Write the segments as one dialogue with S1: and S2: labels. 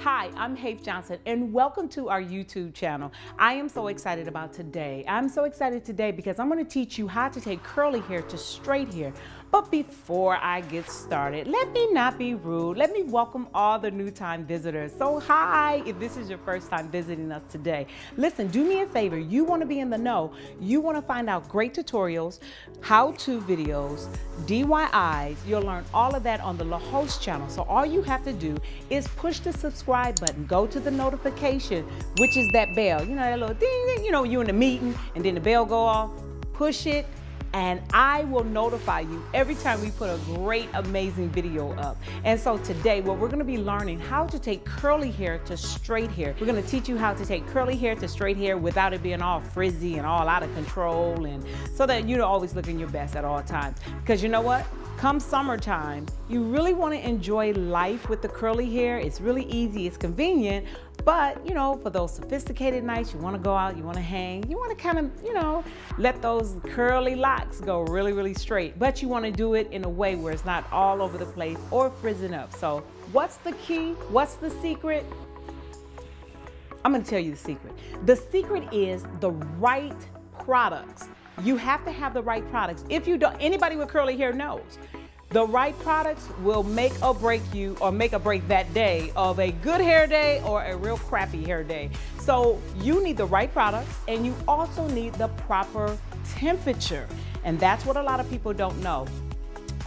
S1: Hi, I'm Haith Johnson and welcome to our YouTube channel. I am so excited about today. I'm so excited today because I'm going to teach you how to take curly hair to straight hair. But before I get started, let me not be rude. Let me welcome all the new time visitors. So hi, if this is your first time visiting us today. Listen, do me a favor. You want to be in the know. You want to find out great tutorials, how-to videos, DIYs. You'll learn all of that on the Le'Host channel. So all you have to do is push the subscribe button, go to the notification, which is that bell. You know, that little ding, you know, you're in a meeting and then the bell go off. Push it, and I will notify you every time we put a great, amazing video up. And so today, what we're gonna be learning how to take curly hair to straight hair. We're gonna teach you how to take curly hair to straight hair without it being all frizzy and all out of control and so that you're always looking your best at all times. Because you know what? Come summertime, you really wanna enjoy life with the curly hair. It's really easy, it's convenient, but, you know, for those sophisticated nights, you want to go out, you want to hang, you want to kind of, you know, let those curly locks go really, really straight. But you want to do it in a way where it's not all over the place or frizzing up. So, what's the key? What's the secret? I'm to tell you the secret. The secret is the right products. You have to have the right products. If you don't, anybody with curly hair knows the right products will make or break you or make or break that day of a good hair day or a real crappy hair day. So you need the right products and you also need the proper temperature. And that's what a lot of people don't know.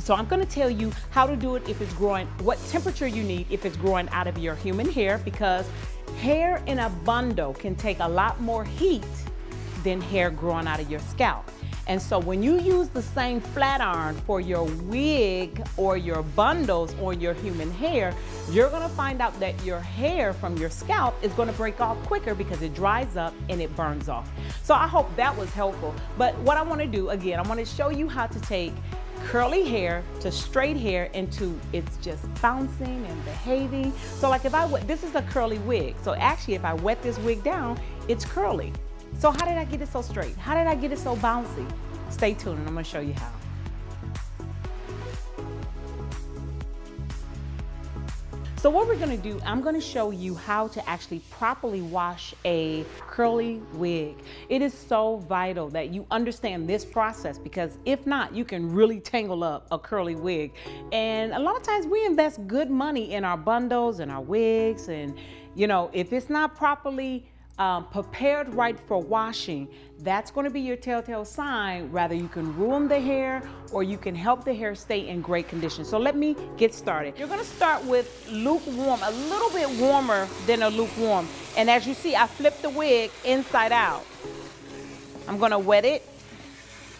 S1: So I'm gonna tell you how to do it if it's growing, what temperature you need if it's growing out of your human hair because hair in a bundle can take a lot more heat than hair growing out of your scalp. And so when you use the same flat iron for your wig or your bundles on your human hair, you're gonna find out that your hair from your scalp is gonna break off quicker because it dries up and it burns off. So I hope that was helpful. But what I wanna do, again, I wanna show you how to take curly hair to straight hair into it's just bouncing and behaving. So like if I, this is a curly wig. So actually if I wet this wig down, it's curly. So how did I get it so straight? How did I get it so bouncy? Stay tuned and I'm gonna show you how. So what we're gonna do, I'm gonna show you how to actually properly wash a curly wig. It is so vital that you understand this process because if not, you can really tangle up a curly wig. And a lot of times we invest good money in our bundles and our wigs and you know, if it's not properly um, prepared right for washing, that's going to be your telltale sign. Rather, you can ruin the hair or you can help the hair stay in great condition. So let me get started. You're going to start with lukewarm, a little bit warmer than a lukewarm. And as you see, I flipped the wig inside out. I'm going to wet it.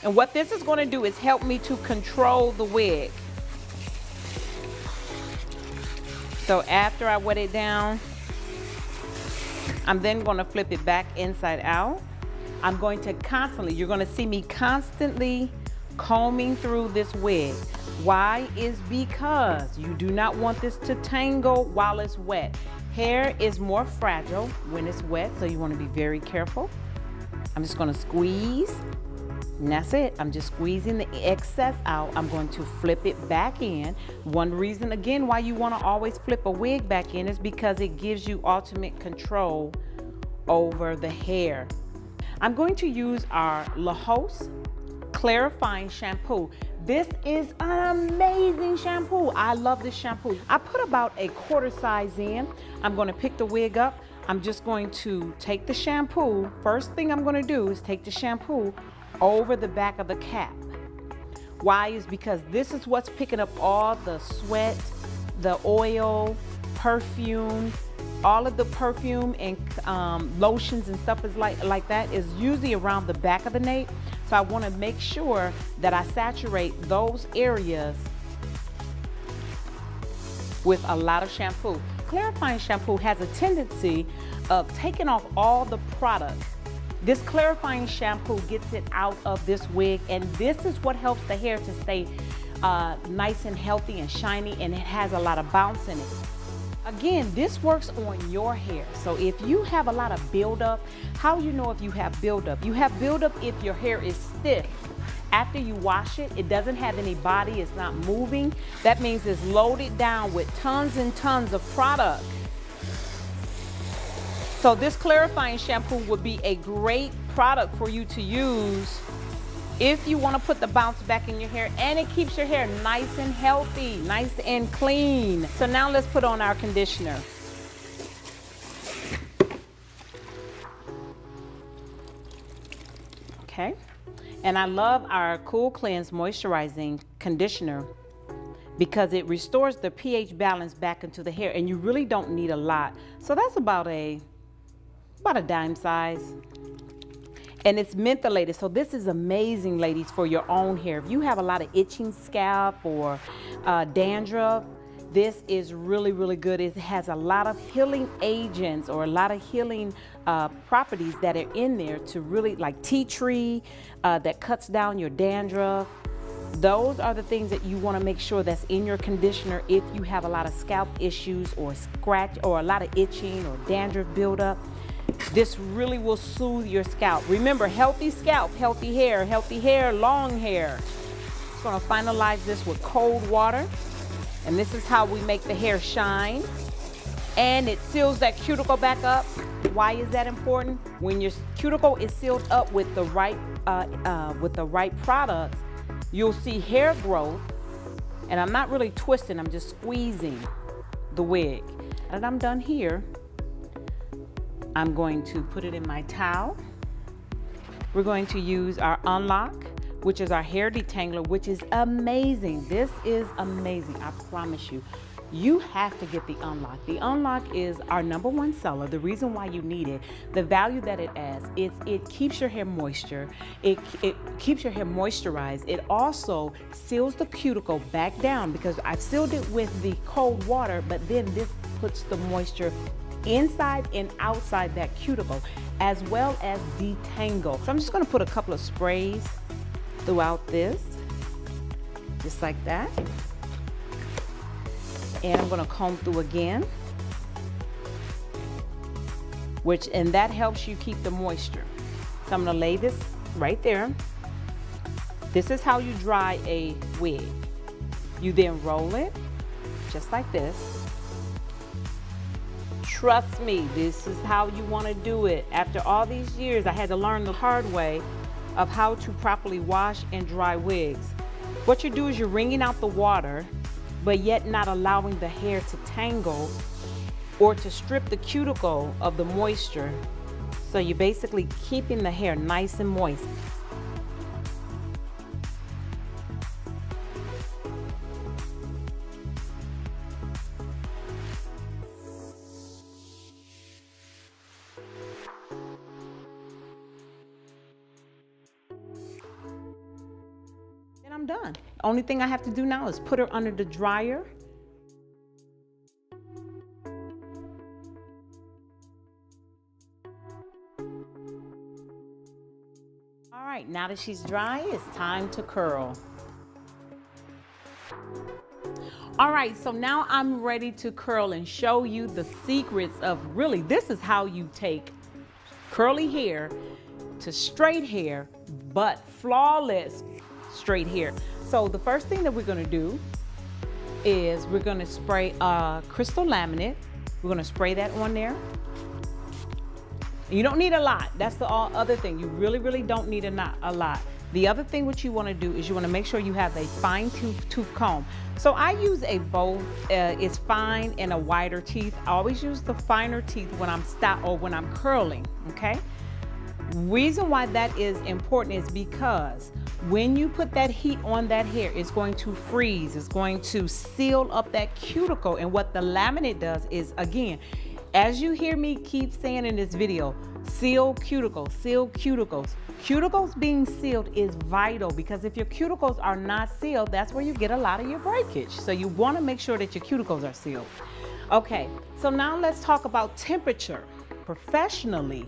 S1: And what this is going to do is help me to control the wig. So after I wet it down, I'm then going to flip it back inside out. I'm going to constantly, you're going to see me constantly combing through this wig. Why is because you do not want this to tangle while it's wet. Hair is more fragile when it's wet, so you want to be very careful. I'm just going to squeeze. And that's it. I'm just squeezing the excess out. I'm going to flip it back in. One reason, again, why you want to always flip a wig back in is because it gives you ultimate control over the hair. I'm going to use our Le'Host clarifying shampoo. This is an amazing shampoo. I love this shampoo. I put about a quarter size in. I'm going to pick the wig up. I'm just going to take the shampoo. First thing I'm going to do is take the shampoo over the back of the cap. Why is because this is what's picking up all the sweat, the oil, perfume, all of the perfume and um, lotions and stuff is like, like that is usually around the back of the nape. So I want to make sure that I saturate those areas with a lot of shampoo. Clarifying shampoo has a tendency of taking off all the product. This clarifying shampoo gets it out of this wig and this is what helps the hair to stay uh, nice and healthy and shiny and it has a lot of bounce in it. Again, this works on your hair. So if you have a lot of buildup, how you know if you have buildup? You have buildup if your hair is stiff. After you wash it, it doesn't have any body, it's not moving. That means it's loaded down with tons and tons of product. So this clarifying shampoo would be a great product for you to use if you want to put the bounce back in your hair and it keeps your hair nice and healthy, nice and clean. So now let's put on our conditioner. Okay. And I love our Cool Cleanse Moisturizing Conditioner because it restores the pH balance back into the hair and you really don't need a lot. So that's about a about a dime size. And it's mentholated. So this is amazing, ladies, for your own hair. If you have a lot of itching scalp or uh, dandruff, this is really, really good. It has a lot of healing agents or a lot of healing uh, properties that are in there to really, like tea tree uh, that cuts down your dandruff. Those are the things that you want to make sure that's in your conditioner if you have a lot of scalp issues or scratch or a lot of itching or dandruff buildup. This really will soothe your scalp. Remember, healthy scalp, healthy hair, healthy hair, long hair. Just gonna finalize this with cold water. And this is how we make the hair shine. And it seals that cuticle back up. Why is that important? When your cuticle is sealed up with the right, uh, uh, with the right products, you'll see hair growth. And I'm not really twisting, I'm just squeezing the wig. And I'm done here. I'm going to put it in my towel. We're going to use our Unlock, which is our hair detangler, which is amazing. This is amazing, I promise you. You have to get the Unlock. The Unlock is our number one seller. The reason why you need it, the value that it adds, it's, it keeps your hair moisture. It, it keeps your hair moisturized. It also seals the cuticle back down because I've sealed it with the cold water, but then this puts the moisture inside and outside that cuticle, as well as detangle. So I'm just gonna put a couple of sprays throughout this, just like that. And I'm gonna comb through again, which, and that helps you keep the moisture. So I'm gonna lay this right there. This is how you dry a wig. You then roll it, just like this. Trust me, this is how you want to do it. After all these years, I had to learn the hard way of how to properly wash and dry wigs. What you do is you're wringing out the water, but yet not allowing the hair to tangle or to strip the cuticle of the moisture. So you're basically keeping the hair nice and moist. Only thing I have to do now is put her under the dryer. All right, now that she's dry, it's time to curl. All right, so now I'm ready to curl and show you the secrets of really, this is how you take curly hair to straight hair, but flawless straight here. So the first thing that we're gonna do is we're gonna spray uh, crystal laminate. We're gonna spray that on there. You don't need a lot. That's the all other thing. You really, really don't need a, not, a lot. The other thing what you want to do is you want to make sure you have a fine tooth tooth comb. So I use a both. Uh, it's fine and a wider teeth. I always use the finer teeth when I'm stop or when I'm curling. Okay. Reason why that is important is because when you put that heat on that hair, it's going to freeze. It's going to seal up that cuticle. And what the laminate does is, again, as you hear me keep saying in this video, seal cuticles, seal cuticles. Cuticles being sealed is vital because if your cuticles are not sealed, that's where you get a lot of your breakage. So you want to make sure that your cuticles are sealed. Okay, so now let's talk about temperature professionally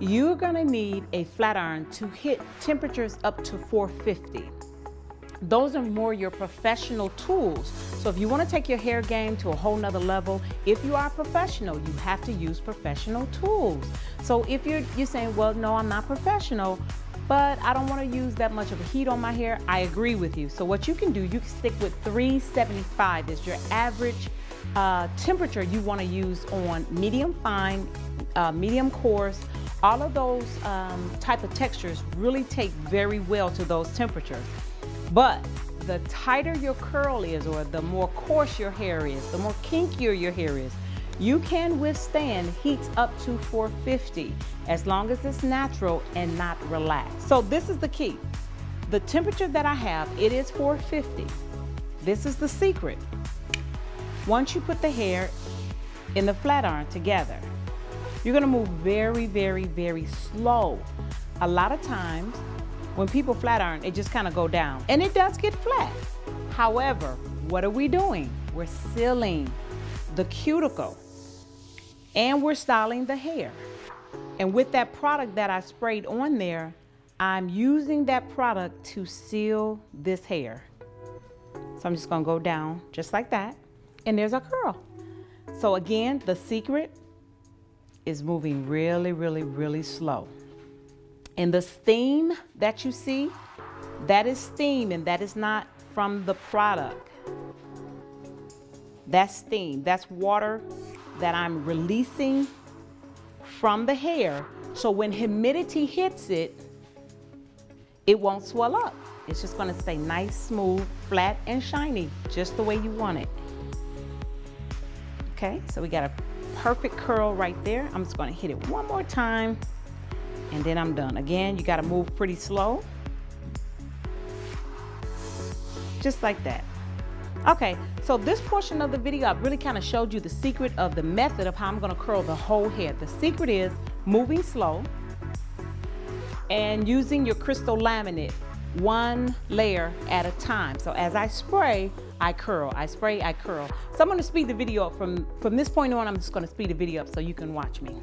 S1: you're gonna need a flat iron to hit temperatures up to 450. Those are more your professional tools. So if you wanna take your hair game to a whole nother level, if you are professional, you have to use professional tools. So if you're, you're saying, well, no, I'm not professional, but I don't want to use that much of a heat on my hair. I agree with you. So what you can do, you can stick with 375 is your average uh, temperature you want to use on medium fine, uh, medium coarse, all of those um, type of textures really take very well to those temperatures. But the tighter your curl is or the more coarse your hair is, the more kinkier your hair is, you can withstand heats up to 450 as long as it's natural and not relaxed. So this is the key. The temperature that I have, it is 450. This is the secret. Once you put the hair in the flat iron together, you're gonna move very, very, very slow. A lot of times, when people flat iron, it just kind of go down. And it does get flat. However, what are we doing? We're sealing the cuticle and we're styling the hair. And with that product that I sprayed on there, I'm using that product to seal this hair. So I'm just gonna go down just like that. And there's a curl. So again, the secret is moving really, really, really slow. And the steam that you see, that is steam and that is not from the product. That's steam, that's water that I'm releasing from the hair. So when humidity hits it, it won't swell up. It's just gonna stay nice, smooth, flat, and shiny, just the way you want it. Okay, so we got a perfect curl right there. I'm just gonna hit it one more time and then I'm done. Again, you gotta move pretty slow. Just like that. Okay, so this portion of the video, I've really kind of showed you the secret of the method of how I'm gonna curl the whole head. The secret is moving slow and using your crystal laminate one layer at a time. So as I spray, I curl, I spray, I curl. So I'm gonna speed the video up from, from this point on, I'm just gonna speed the video up so you can watch me.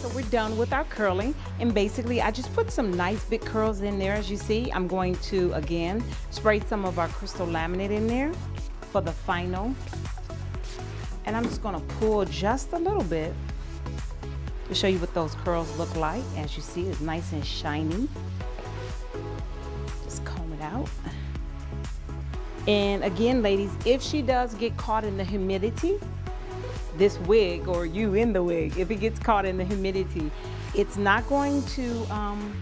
S1: So we're done with our curling and basically I just put some nice big curls in there as you see. I'm going to again spray some of our crystal laminate in there for the final. And I'm just gonna pull just a little bit to show you what those curls look like. As you see, it's nice and shiny. Just comb it out. And again, ladies, if she does get caught in the humidity, this wig or you in the wig, if it gets caught in the humidity, it's not going to um,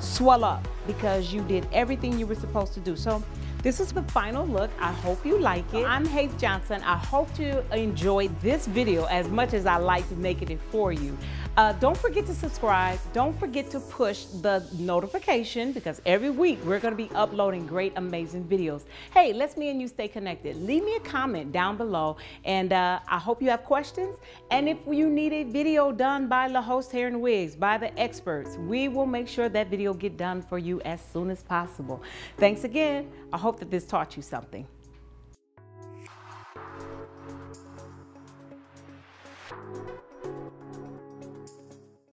S1: swell up because you did everything you were supposed to do. So this is the final look. I hope you like it. I'm Haith Johnson. I hope you enjoyed this video as much as I like making it for you. Uh, don't forget to subscribe. Don't forget to push the notification because every week we're going to be uploading great, amazing videos. Hey, let's me and you stay connected. Leave me a comment down below and uh, I hope you have questions. And if you need a video done by Le'Host Hair and Wigs, by the experts, we will make sure that video get done for you as soon as possible. Thanks again. I hope that this taught you something.